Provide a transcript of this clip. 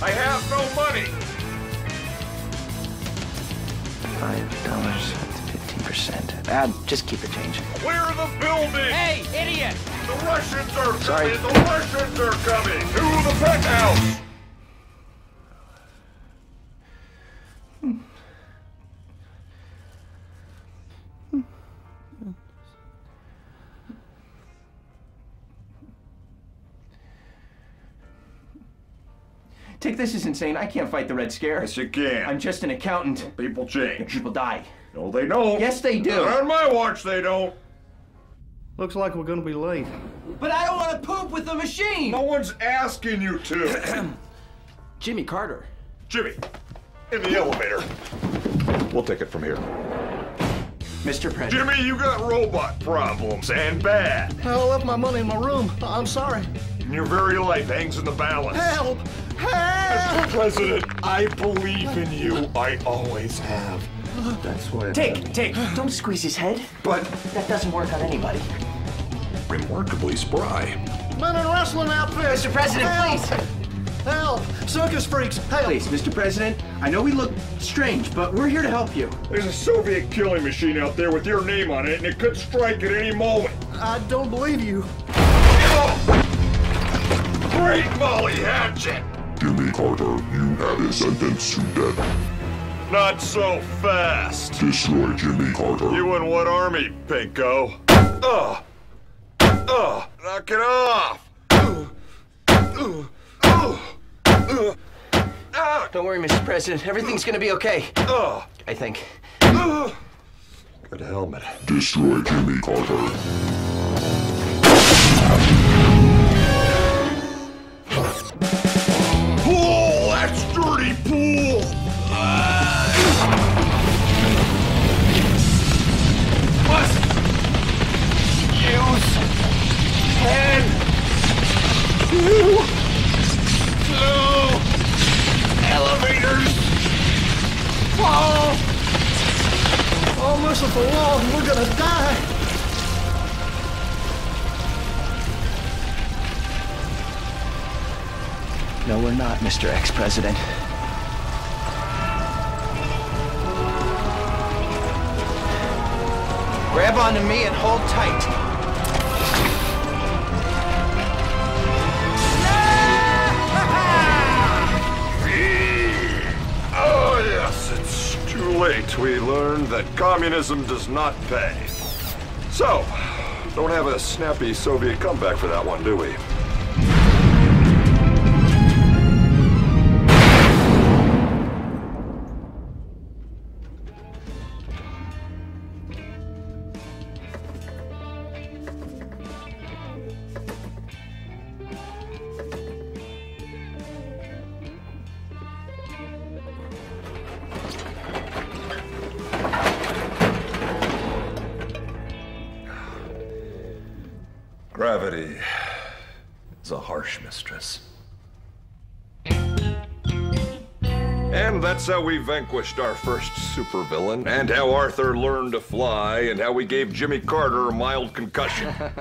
I have no money. Five dollars. Fifteen percent. Ah, just keep the change. Clear are the building. Hey, idiot! The Russians are Sorry. coming. The Russians are coming to the pet house. Tick this is insane. I can't fight the Red Scare. Yes, you can. I'm just an accountant. People change. People die. No, they don't. Yes, they do. Not on my watch, they don't. Looks like we're gonna be late. But I don't want to poop with the machine. No one's asking you to. Jimmy Carter. Jimmy, in the elevator. We'll take it from here. Mr. President. Jimmy, you got robot problems and bad. I left my money in my room. I'm sorry. And your very life hangs in the balance. Help! Help! Mr. President, I believe in you. I always have. That's what. Tick, Tick. Don't squeeze his head. But That doesn't work on anybody. remarkably spry. Men in wrestling outfits! Mr. President, Help! please. Help! Circus freaks! Help! Please, Mr. President. I know we look strange, but we're here to help you. There's a Soviet killing machine out there with your name on it, and it could strike at any moment. I don't believe you. Great Molly Hatchet! Jimmy Carter, you have a sentence to death. Not so fast. Destroy Jimmy Carter. You in what army, Pinko? Ugh. Ugh. Knock it off. Don't worry, Mr. President. Everything's gonna be okay. Ugh. I think. Ugh. Good helmet. Destroy Jimmy Carter. Pool! That's dirty pool! Must use ten two two merciful Lord, we're gonna die! No, we're not, Mr. Ex-President. Grab onto me and hold tight. That communism does not pay. So, don't have a snappy Soviet comeback for that one, do we? Gravity is a harsh mistress. And that's how we vanquished our first supervillain, and how Arthur learned to fly, and how we gave Jimmy Carter a mild concussion.